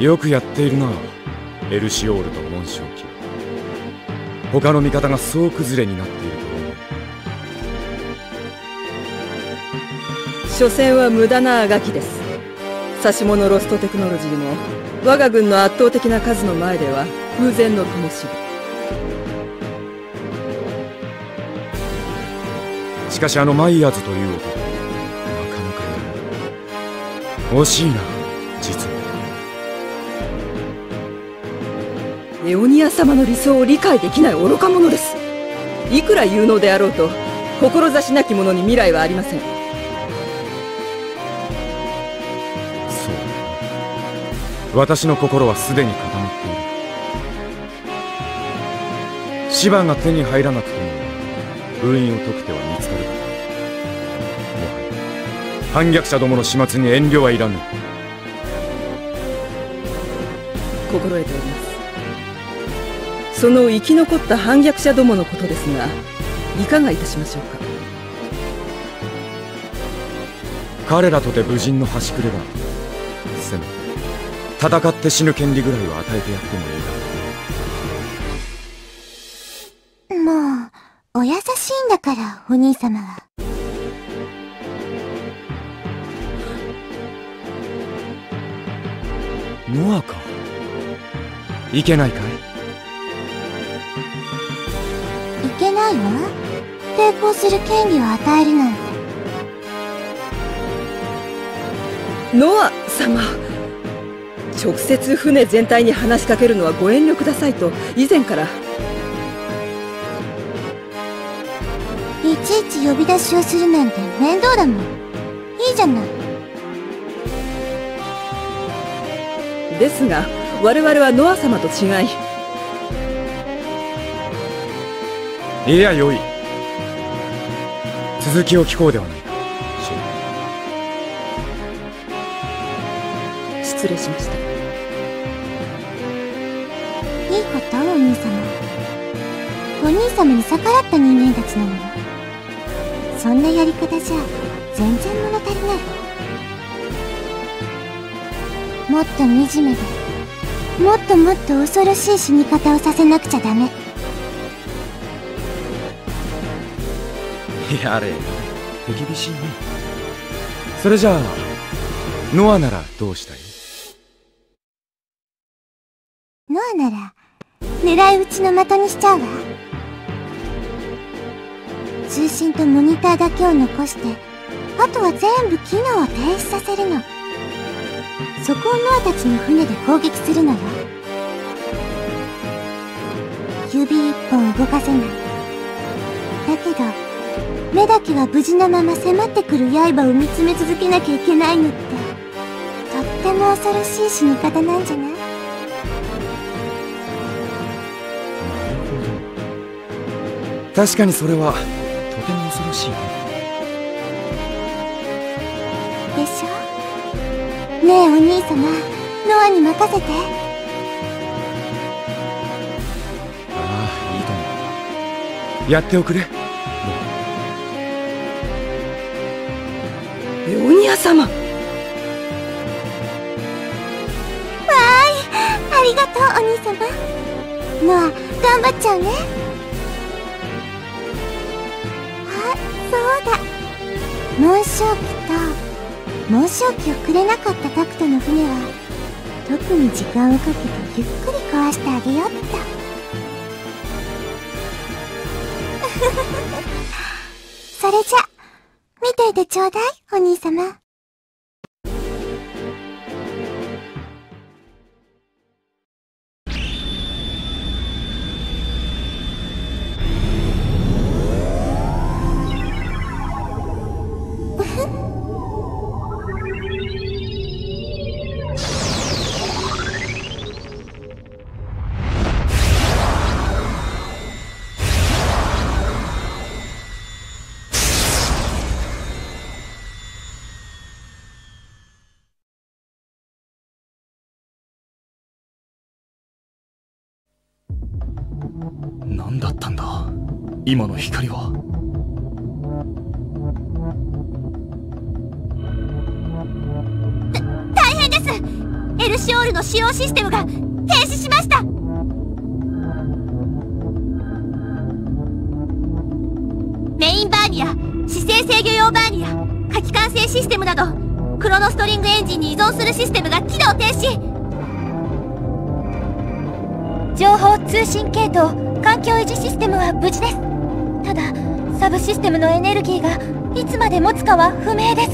よくやっているなエルシオールと紋章機他の味方が総崩れになっていると思う。所詮は無駄なあがきです。指物ロストテクノロジーも我が軍の圧倒的な数の前では風前の灯火しかしあのマイヤーズという男惜しいな実は。エオニア様の理想を理解できない愚か者です。いくら有能であろうと志なき者に未来はありません。そう。私の心はすでに固まっている。芝が手に入らなくても封印を解く手は反逆者どもの始末に遠慮はいらぬ。心得ております。その生き残った反逆者どものことですがいかがいたしましょうか？彼らとて無人の端くればせめて戦って死ぬ権利ぐらいは与えてやってもいいだろうもうお優しいんだからお兄様はノアか？いけないかい？けないわ。抵抗する権利を与えるなんて。ノア様。直接船全体に話しかけるのはご遠慮くださいと以前から。いちいち呼び出しをするなんて面倒だもん。いいじゃないですが我々はノア様と違い。いやよい。続きを聞こうではない。か失礼しました。いいことお兄様。お兄様に逆らった人間たちなのよそんなやり方じゃ全然物足りないもっと惨めでもっともっと恐ろしい死に方をさせなくちゃダメ。やれ手厳しいね。それじゃあノアならどうしたい？ノアなら狙い撃ちの的にしちゃうわ。通信とモニターだけを残してあとは全部機能を停止させるのそこをノアたちの船で攻撃するのよ指一本動かせない。だけど目だけは無事なまま迫ってくる刃を見つめ続けなきゃいけないのってとっても恐ろしい死に方なんじゃない？なるほど確かにそれはとても恐ろしいねえお兄様。ノアに任せて。ああいいと思う。やっておくれ。エオニア様。わーいありがとうお兄様。ノア頑張っちゃうね。あそうだ。紋章機申し訳をくれなかったタクトの船は特に時間をかけてゆっくり壊してあげようっと それじゃ見ていてちょうだい、お兄様。今の光は。大変です。エルシオールの使用システムが停止しました。メインバーニア姿勢制御用バーニア火器管制システムなどクロノストリングエンジンに依存するシステムが起動停止。情報通信系統環境維持システムは無事です。ただサブシステムのエネルギーがいつまで持つかは不明です。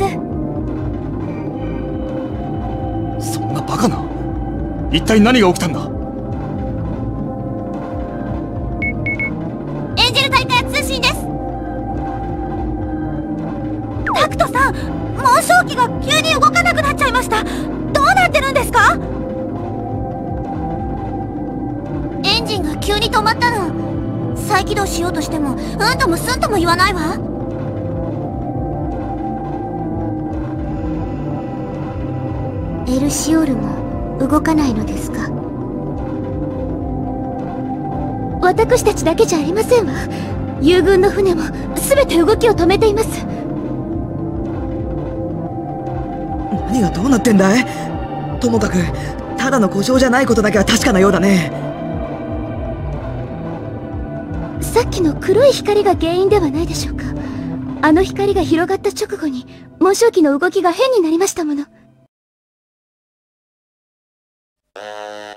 そんなバカな。一体何が起きたんだ？起動しようとしてもうんともすんとも言わないわ。エルシオールも動かないのですか？私たちだけじゃありませんわ。友軍の船も全て動きを止めています。何がどうなってんだい？ともかくただの故障じゃないことだけは確かなようだね。さっきの黒い光が原因ではないでしょうか。あの光が広がった直後に紋章機の動きが変になりましたもの。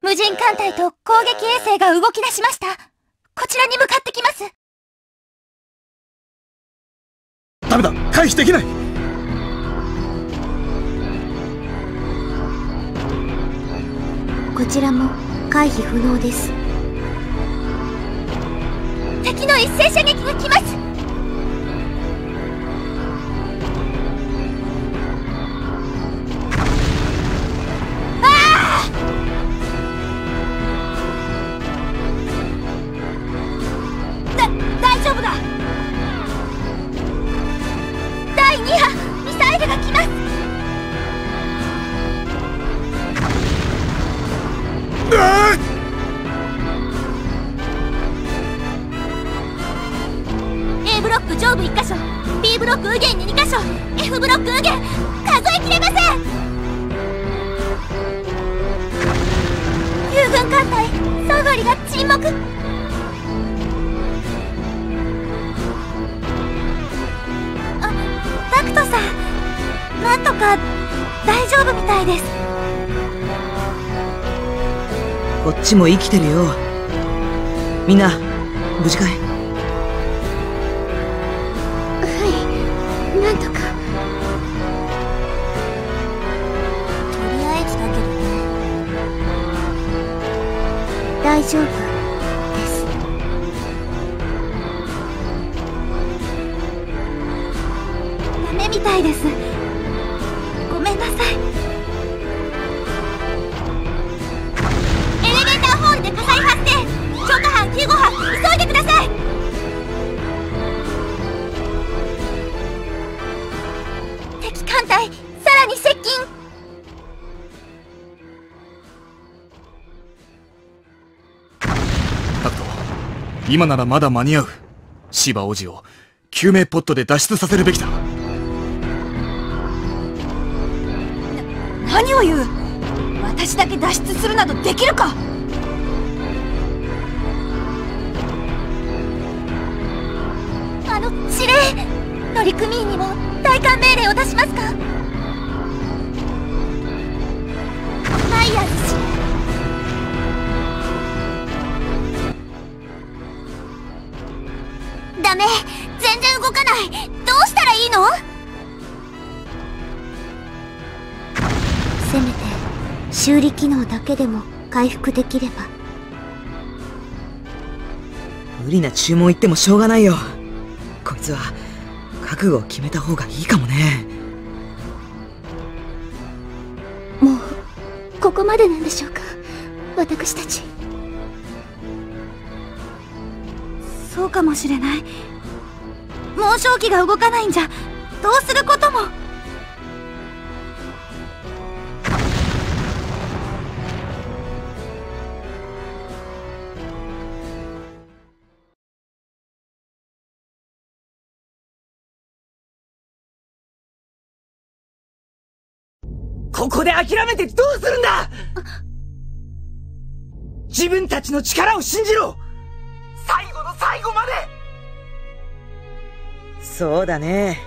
無人艦隊と攻撃衛星が動き出しました。こちらに向かってきます。ダメだ。回避できない。こちらも回避不能です敵の一斉射撃が来ます。か大丈夫みたいです。こっちも生きてるよ。みんな無事かい？はいなんとか。とりあえずだけどね。大丈夫今ならまだ間に合う。芝王子を救命ポットで脱出させるべきだ。何を言う？私だけ脱出するなどできるか？あの指令乗組員にも退艦命令を出しますか？マイヤーズダメ。全然動かない。どうしたらいいの？せめて修理機能だけでも回復できれば。無理な注文言ってもしょうがないよ。こいつは覚悟を決めた方がいいかもね。もうここまでなんでしょうか。私たちそうかもしれない。紋章機が動かないんじゃ。どうすることも。ここで諦めてどうするんだ。自分たちの力を信じろ。最後までそうだね。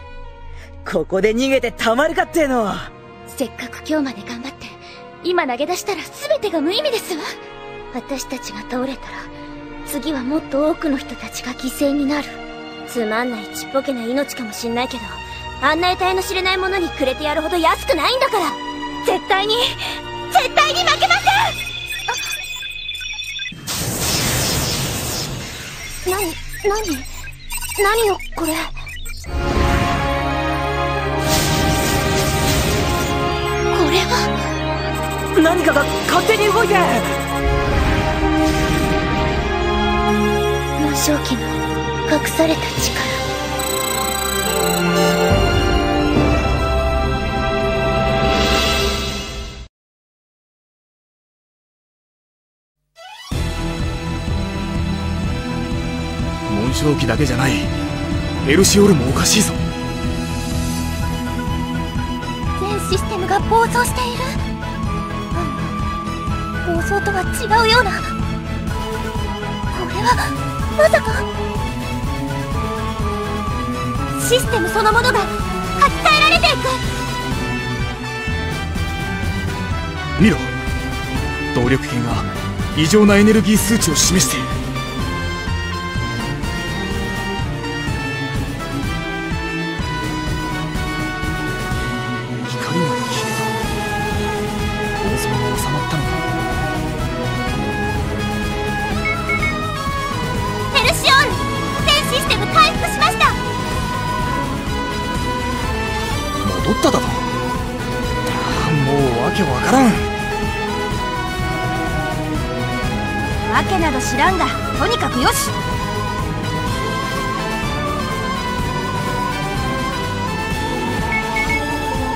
ここで逃げてたまるかっての。せっかく今日まで頑張って、今投げ出したら全てが無意味ですわ。私たちが倒れたら、次はもっと多くの人たちが犠牲になる。つまんないちっぽけな命かもしんないけど、あんな得体の知れないものにくれてやるほど安くないんだから絶対に、絶対に負けませんなに、なに、何よ、これ。これは。何かが勝手に動いて。魔正気の隠された力紋章機だけじゃない。エルシオルもおかしいぞ。全システムが暴走している。うん暴走とは違うような。これはまさか。システムそのものが書き換えられていく。見ろ。動力系が異常なエネルギー数値を示しているわけなど知らんがとにかくよし。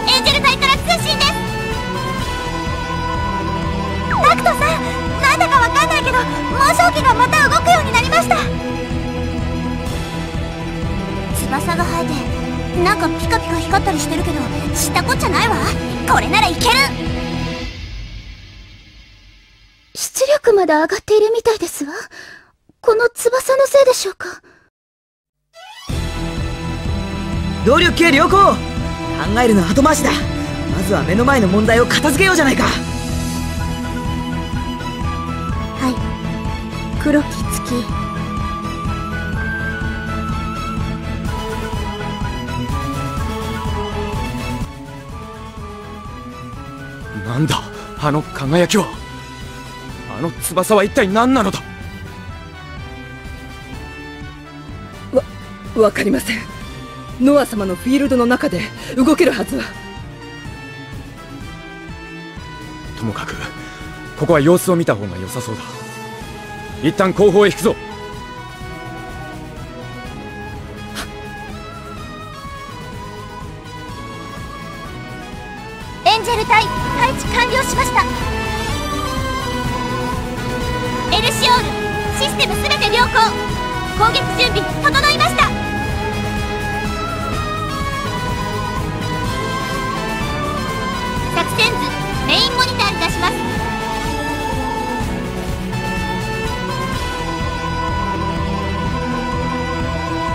エンジェル隊から通信です。タクトさんなんだかわかんないけど紋章機がまた動くようになりました。翼が生えてなんかピカピカ光ったりしてるけど知ったこっちゃないわ。これならいける。上がっているみたいですわ。この翼のせいでしょうか？動力系良好考えるのは後回しだまずは目の前の問題を片付けようじゃないかはい。黒き月。なんだ？あの輝きはあの翼は一体何なのだ？わかりません。ノア様のフィールドの中で動けるはずは。ともかくここは様子を見た方が良さそうだ。一旦後方へ引くぞ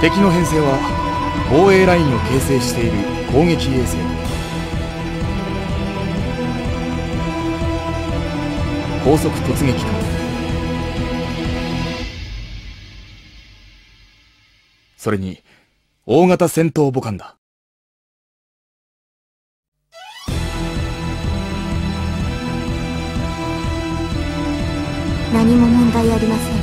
敵の編成は防衛ラインを形成している攻撃衛星。高速突撃艦。それに大型戦闘母艦だ。何も問題ありません。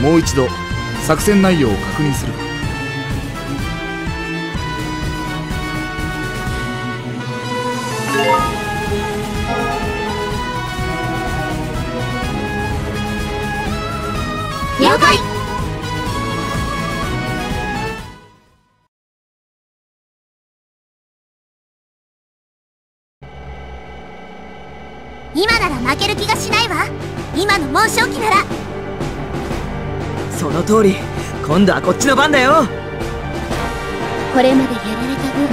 もう一度作戦内容を確認する。か通り今度はこっちの番だよ。これまでやられた分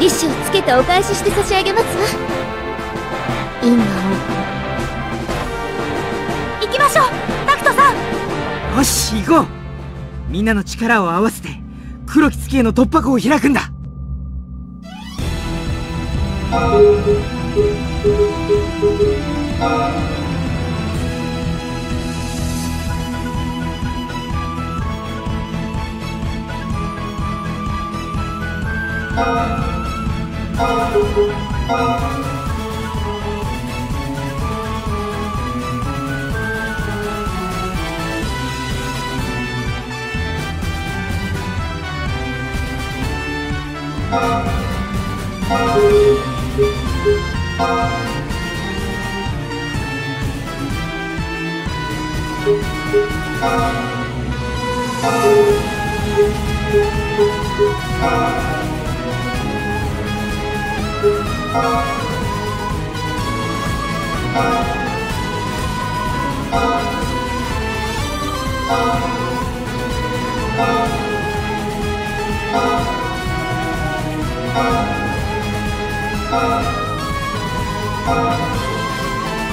利子をつけてお返しして差し上げますわ。今を行きましょうタクトさん。よし行こう。みんなの力を合わせて黒き月への突破口を開くんだ Música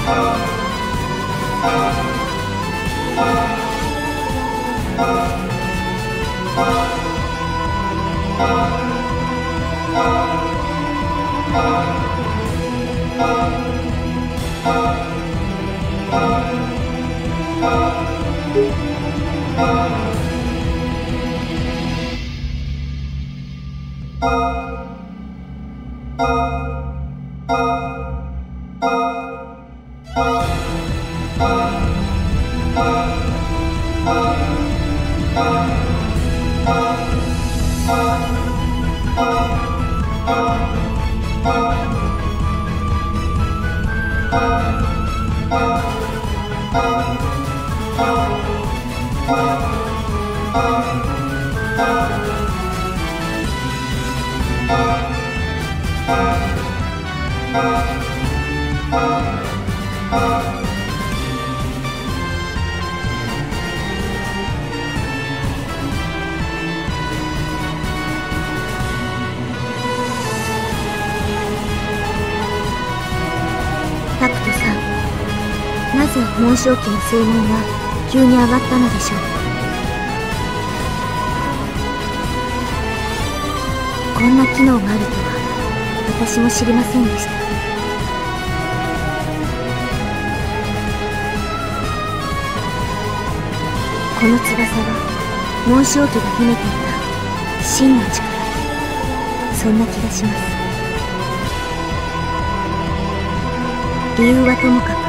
タク章機の性能が急に上がったのでしょう。こんな機能があるとは私も知りませんでした。この翼は紋章機が秘めていた真の力。そんな気がします。理由はともかく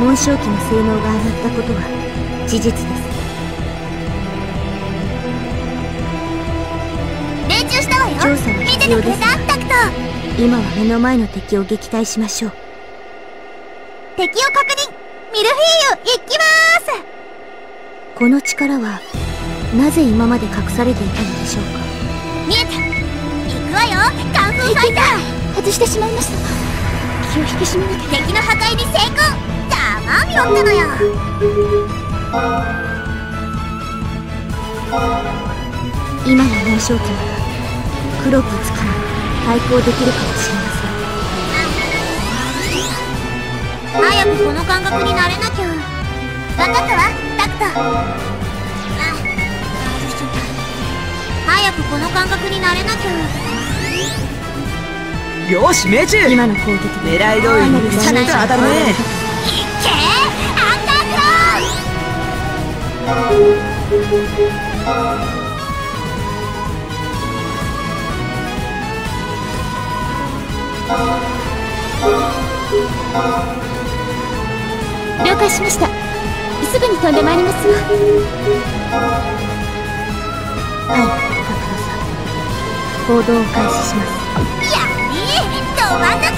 紋章機の性能が上がったことは事実です。練習したわよ。調査は必要です。タクト。今は目の前の敵を撃退しましょう。敵を確認。ミルフィーユ行きます。この力はなぜ今まで隠されていたのでしょうか？見えた。行くわよ。カンフーファイター。外してしまいました。気を引き締めなきゃ。敵の破壊に成功ざまあみろってのよ。今の紋章機なら黒くつきに対抗できるかもしれません。早くこの感覚になれなきゃ。分かったわタクト。早くこの感覚になれなきゃ。よし命中。今の攻撃で。狙い通りにちゃんと当たるね了解しました。すぐに飛んでまいりますわ。はい角田さん。行動を開始します。やねど真ん中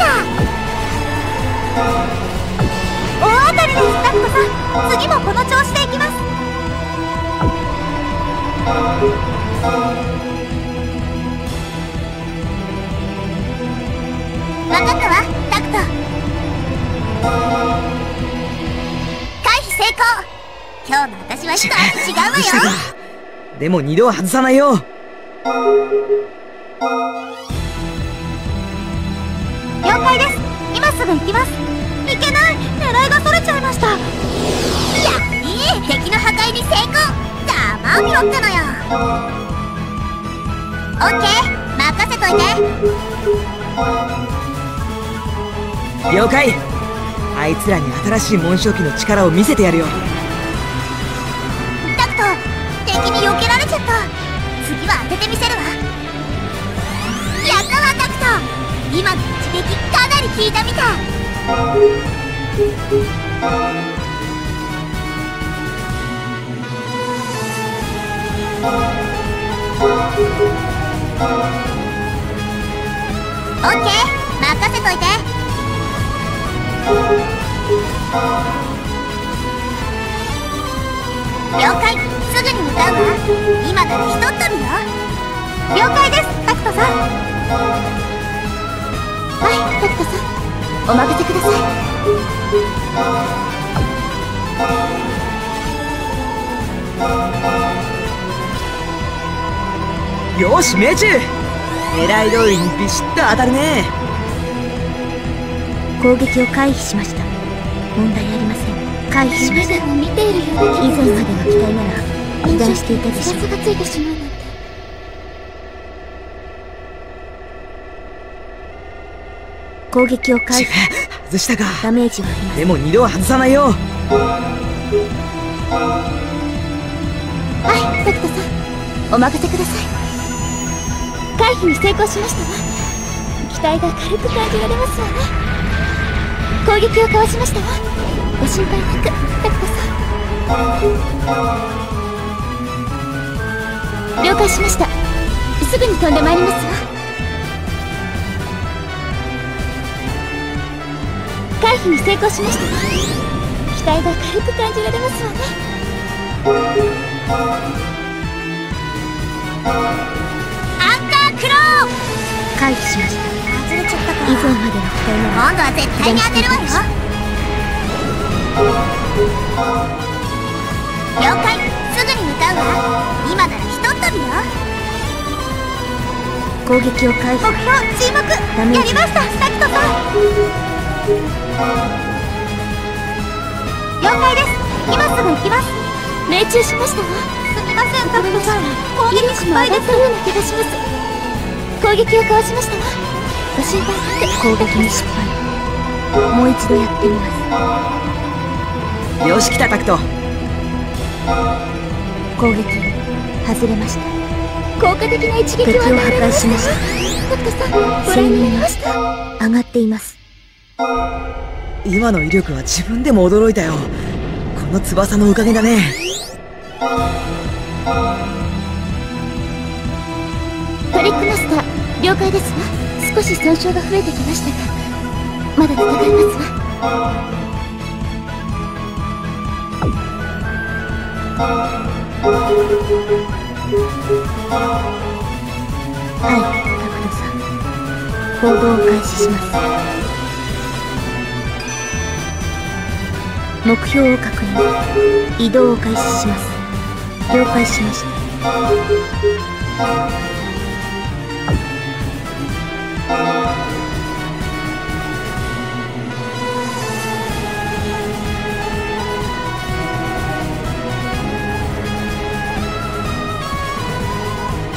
スタッフさん次もこの調子でいきます。分かったわタクト。回避成功。今日の私は一味違うわよ。でも二度は外さないよ。了解です。今すぐ行きます。いけない。狙いがそれちゃいました。やっいい敵の破壊に成功。黙みろってのよ。オッケー任せといて。了解。あいつらに新しい紋章機の力を見せてやるよ。タクト敵に避けられちゃった。次は当ててみせるわ。やったわタクト。今の一撃かなり効いたみたいオッケー任せといて。了解。すぐに向かうわ。今ならひとっ飛びよ。了解です。タクトさん。はいタクトさん。お任せください。よし命中。狙い通りにビシッと当たるね。攻撃を回避しました。問題ありません。回避しました。見ているような以前までの機体なら油断していたでしょう。がついてしまうなんて攻撃を回避外したか。ダメージはでも二度は外さないよ。はいタクトさん。お任せください。回避に成功しましたわ。機体が軽く感じられますわね。攻撃をかわしましたわ。ご心配なくタクトさん。了解しました。すぐに飛んでまいりますわ回避に成功しました。わ機体が軽く感じられますわね。アンカークロー！回避しました。外れちゃったか以前までの今度は絶対に当てるわよ。了解。すぐに向かうわ。今ならひとっ飛びよ。攻撃を回避。目標注目。やりました。スタクトさん了解です。今す。ぐ行きます。命中しましたわす。みませんタクトさん攻撃失敗です。ような気がします。攻撃をかわしましたわご心配なく攻撃に失敗もう一度やってみます。よし来たタクト攻撃外れました効果的な一撃は破壊しましたタクトさんご覧になりました上がっています。今の威力は自分でも驚いたよ。この翼のおかげだね。トリックマスター了解ですわ。少し損傷が増えてきましたがまだ戦えますわ。はいタクトさん。行動を開始します。目標を確認。移動を開始します。了解しました。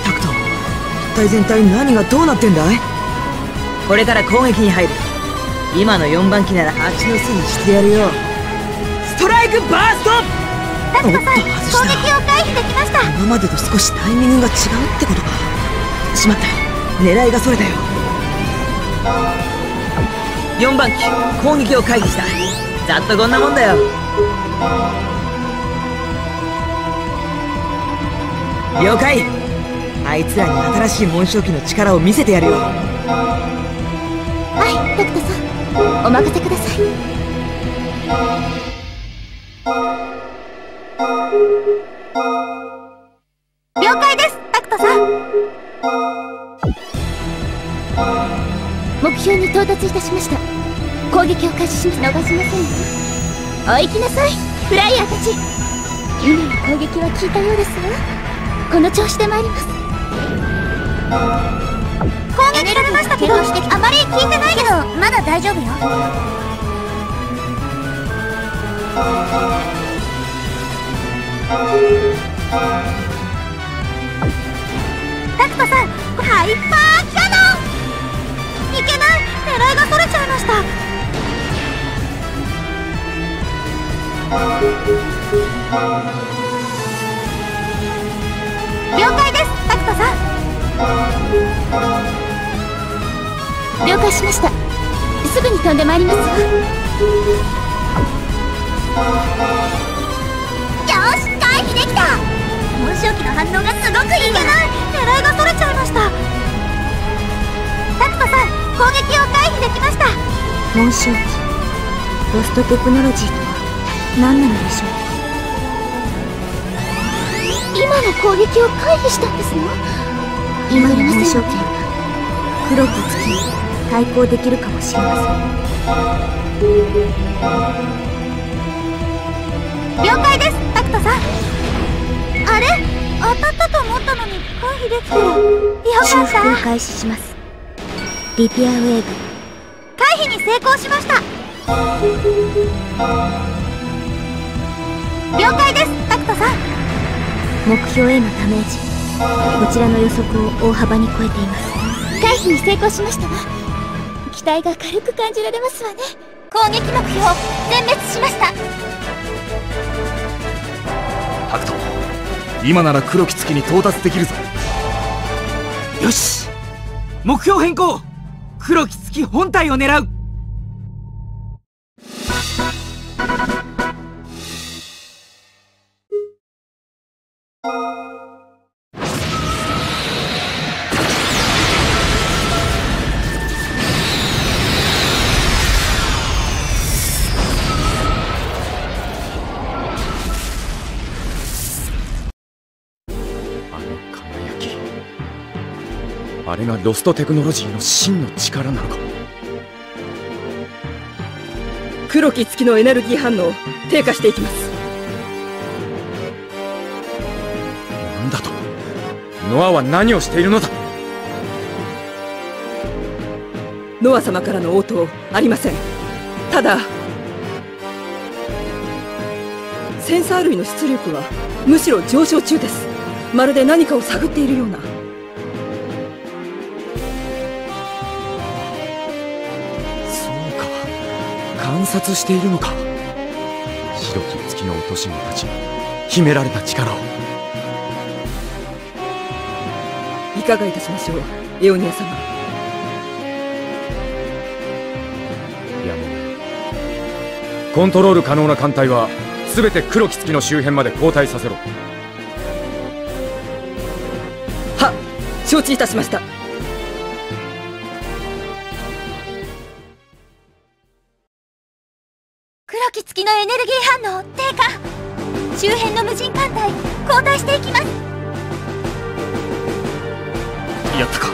タクト一体全体何がどうなってんだい？これから攻撃に入る。今の4番機なら。あっちの巣にしてやるよバーストタクトさん攻撃を回避できました。今までと少しタイミングが違うってことか。しまった。狙いがそれだよ。4番機攻撃を回避した。ざっとこんなもんだよ。了解。あいつらに新しい紋章機の力を見せてやるよ。はいタクトさん。お任せください了解です。タクトさん。目標に到達いたしました。攻撃を開始します逃しません。よお行きなさい。フライヤーたち。今の攻撃は効いたようですわ。この調子で参ります。攻撃されましたけどあまり効いてないけどまだ大丈夫よタクトさんハイパーキャノン。いけない。狙いがそれちゃいました。了解ですタクトさん。了解しました。すぐに飛んでまいります。わよし回避できた。紋章機の反応がすごくいいわ。狙いがそれちゃいました。タクトさん攻撃を回避できました。紋章機ロストテクノロジーとは何なのでしょう？今の攻撃を回避したんですの今の紋章剣が黒き月に対抗できるかもしれません了解ですタクトさん。あれ？当たったと思ったのに回避できてよかった。修復を開始します。リピアウェーブ。回避に成功しました。了解ですタクトさん。目標へのダメージ。こちらの予測を大幅に超えています。回避に成功しましたわ機体が軽く感じられますわね。攻撃目標全滅しましたタクト。今なら黒き月に到達できるぞ。よし。目標変更。黒き月本体を狙う。がロストテクノロジーの真の力なのか？黒き月のエネルギー反応低下していきます。なんだと？ノアは何をしているのだ？ノア様からの応答ありません。ただセンサー類の出力はむしろ上昇中です。まるで何かを探っているような察しているのか？白き月の落とし子たちに秘められた力を。いかがいたしましょうエオニア様。やむコントロール可能な艦隊は全て黒き月の周辺まで後退させろ。は承知いたしましたネルギー反応低下周辺の無人艦隊交代していきます。やったか。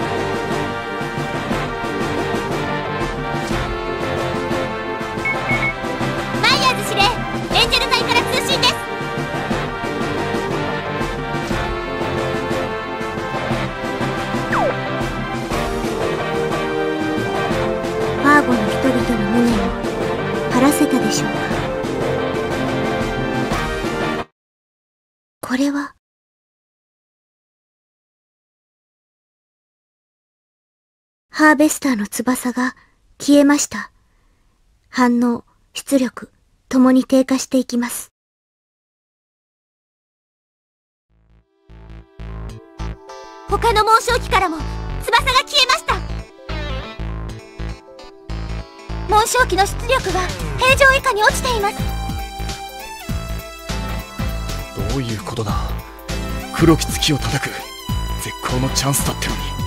マイヤーズ司令エンジェル隊から通信です。ファーゴの人々の無念を晴らせたでしょうかハーベスターの翼が消えました。反応、出力、ともに低下していきます。他の紋章機からも翼が消えました。紋章機の出力が平常以下に落ちています。どういうことだ。黒き月を叩く。絶好のチャンスだってのに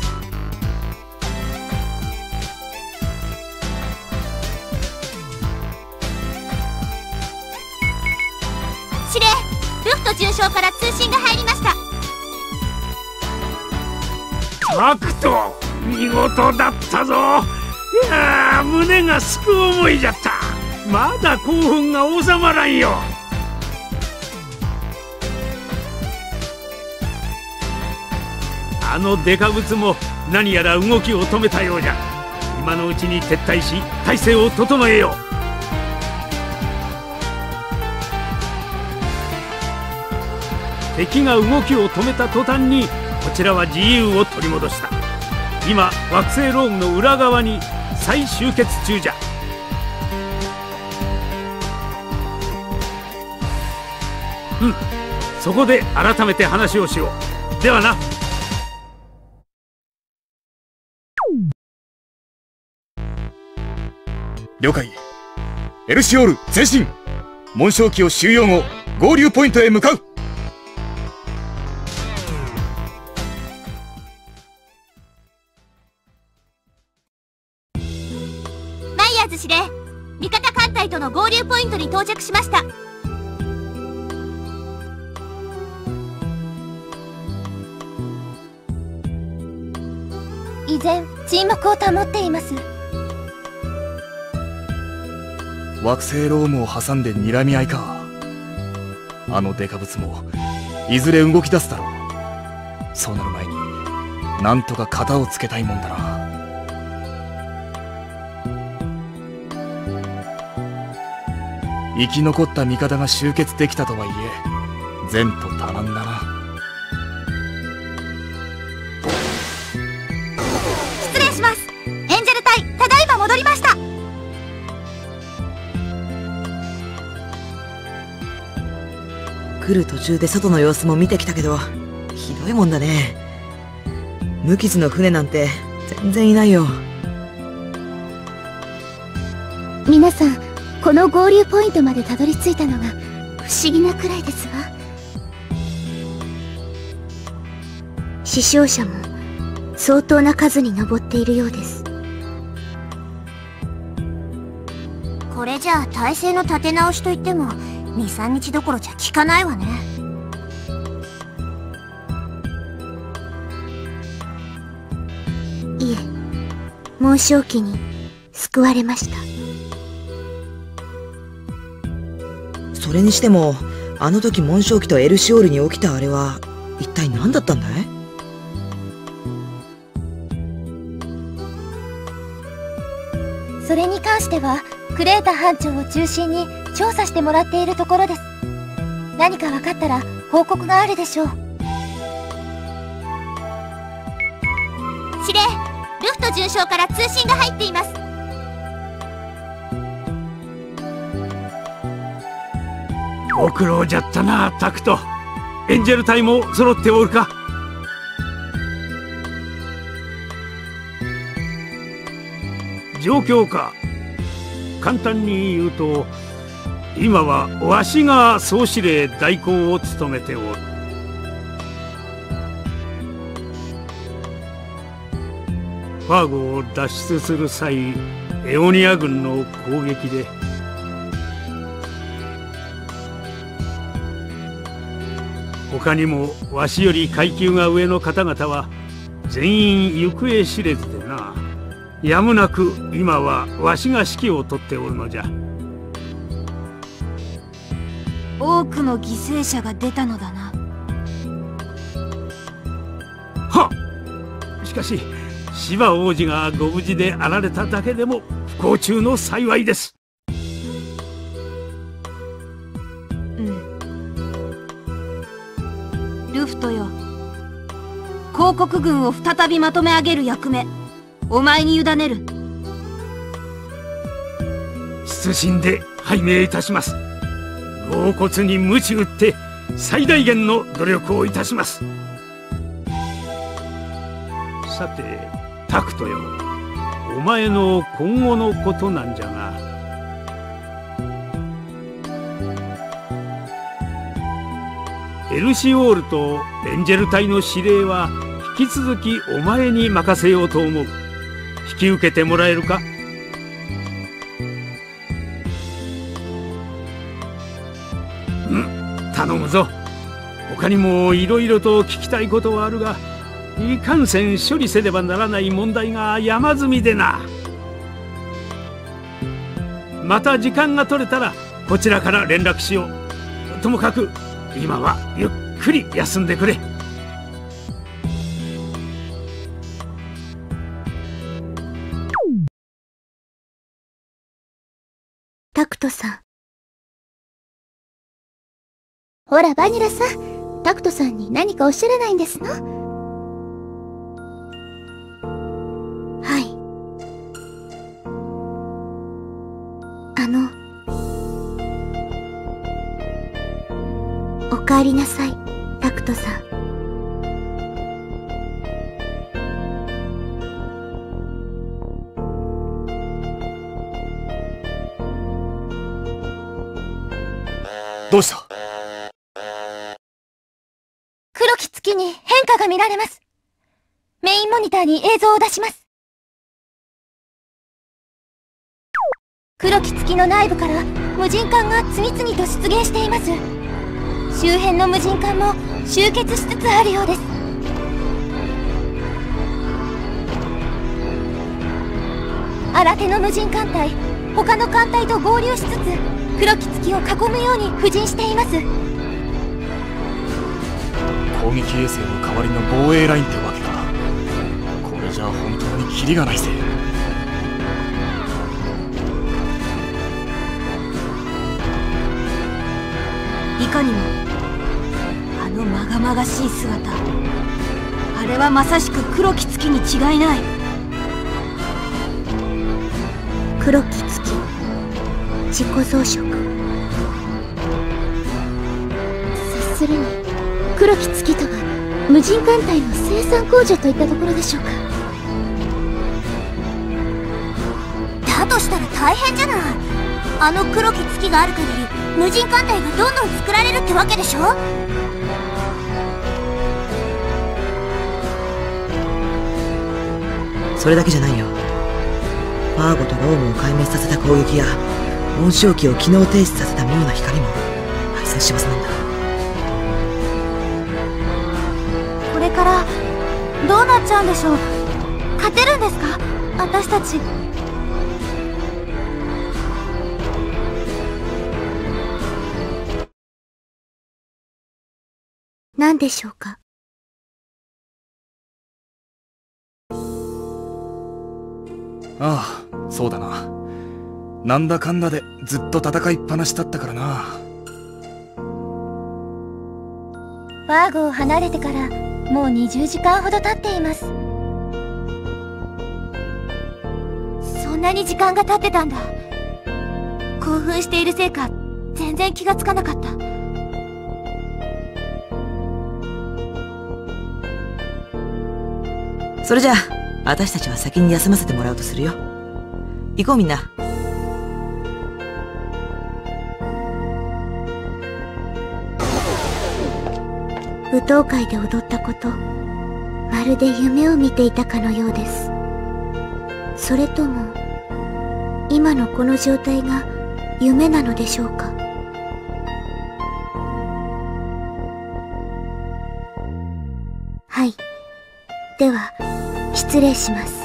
重傷から通信が入りました。クト見事だったぞ。いや胸がすく思いじゃった。まだ興奮が収まらんよ。あのデカブツも何やら動きを止めたようじゃ。今のうちに撤退し体勢を整えよう。敵が動きを止めた途端にこちらは自由を取り戻した。今惑星ロームの裏側に再集結中じゃ。うん。そこで改めて話をしよう。ではな。了解。エルシオール前進。紋章機を収容後合流ポイントへ向かう。に到着しました。依然沈黙を保っています。惑星ロームを挟んで睨み合いか。あのデカブツもいずれ動き出すだろう。そうなる前になんとか型をつけたいもんだな。生き残った味方が集結できたとはいえ前途多難だな。失礼します。エンジェル隊ただいま戻りました。来る途中で外の様子も見てきたけどひどいもんだね。無傷の船なんて全然いないよ。皆さんこの合流ポイントまでたどり着いたのが不思議なくらいですわ。死傷者も相当な数に上っているようです。これじゃあ体制の立て直しといっても23日どころじゃ効かないわね。いえ紋章機に救われましたそれにしてもあの時紋章機とエルシオールに起きたあれは一体何だったんだい？それに関してはクレータ班長を中心に調査してもらっているところです。何か分かったら報告があるでしょう。司令ルフト准将から通信が入っていますご苦労じゃったなタクトエンジェル隊も揃っておるか？状況か。簡単に言うと今はわしが総司令代行を務めておる。ファーゴを脱出する際エオニア軍の攻撃で他にもわしより階級が上の方々は全員行方知れずでな。やむなく今はわしが指揮を執っておるのじゃ。多くの犠牲者が出たのだな。はっ！しかし芝王子がご無事であられただけでも不幸中の幸いです広告軍を再びまとめ上げる役目。お前に委ねる。謹んで拝命いたします。豪骨に鞭打って最大限の努力をいたします。さてタクトよ。お前の今後のことなんじゃが。エルシオールとエンジェル隊の司令は引き続きお前に任せようと思う。引き受けてもらえるか？うん頼むぞ。他にもいろいろと聞きたいことはあるがいかんせん処理せねばならない問題が山積みでな。また時間が取れたらこちらから連絡しよう。ともかく今はゆっくり休んでくれ。トさん。ほら、バニラさん。タクトさんに何かおっしゃらないんですの？はい。あの、お帰りなさい、タクトさん。どうした？黒き月に変化が見られます。メインモニターに映像を出します。黒き月の内部から無人艦が次々と出現しています。周辺の無人艦も集結しつつあるようです。新手の無人艦隊、他の艦隊と合流しつつ、黒き月を囲むように布陣しています。攻撃衛星の代わりの防衛ラインってわけかこれじゃ本当にキリがないぜ。いかにもあのまがまがしい姿。あれはまさしく黒き月に違いない。黒き月自己増殖。察するに黒き月とは無人艦隊の生産工場といったところでしょうか。だとしたら大変じゃない。あの黒き月がある限り無人艦隊がどんどん作られるってわけでしょ。それだけじゃないよ。ファーゴとロームを壊滅させた攻撃や紋章機を機能停止させた妙な光も配線しますなんだ。これからどうなっちゃうんでしょう？勝てるんですか？私たち。何でしょうか？ああそうだななんだかんだでずっと戦いっぱなしだったからな。ファーゴを離れてからもう20時間ほど経っています。そんなに時間が経ってたんだ。興奮しているせいか全然気がつかなかった。それじゃあ私たちは先に休ませてもらうとするよ。行こうみんな舞踏会で踊ったことまるで夢を見ていたかのようです。それとも今のこの状態が夢なのでしょうか？はい。では失礼します。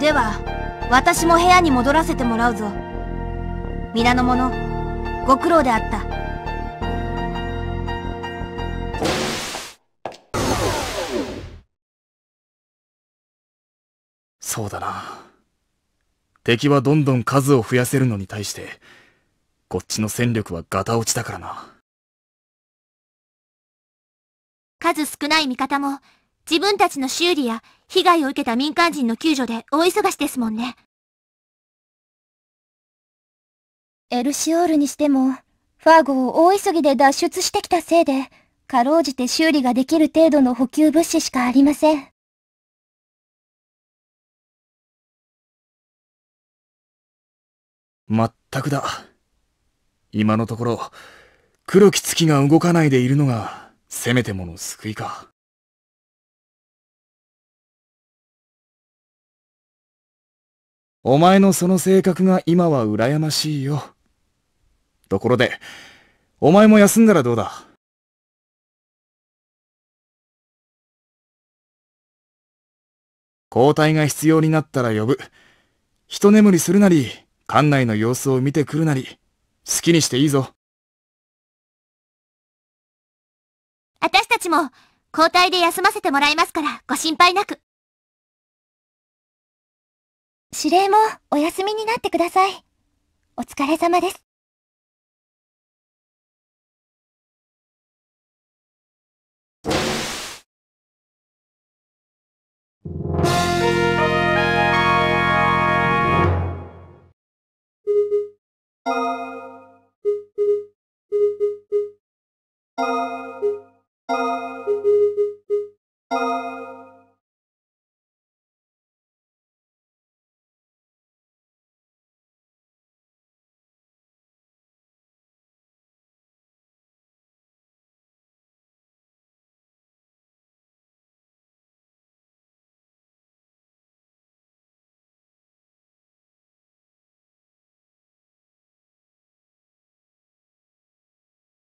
では私も部屋に戻らせてもらうぞ。皆の者ご苦労であった。そうだな。敵はどんどん数を増やせるのに対してこっちの戦力はガタ落ちだからな。数少ない味方も自分たちの修理や被害を受けた民間人の救助で大忙しですもんね。エルシオールにしても、ファーゴを大急ぎで脱出してきたせいで、かろうじて修理ができる程度の補給物資しかありません。まったくだ。今のところ黒き月が動かないでいるのがせめてもの救いか。お前のその性格が今は羨ましいよ。ところでお前も休んだらどうだ？交代が必要になったら呼ぶ一眠りするなり館内の様子を見てくるなり好きにしていいぞ私たちも交代で休ませてもらいますからご心配なく。司令もお休みになってください。お疲れ様です。you